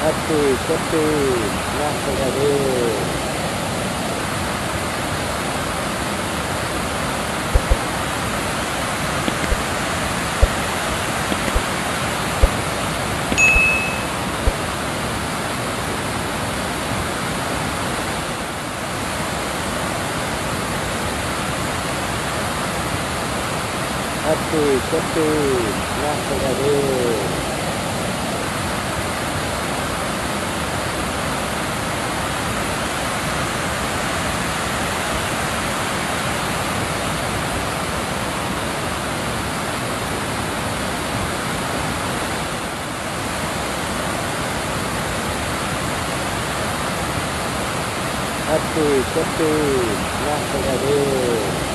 Happy, happy, graças a Happy, Happy, って、取って、なんとかで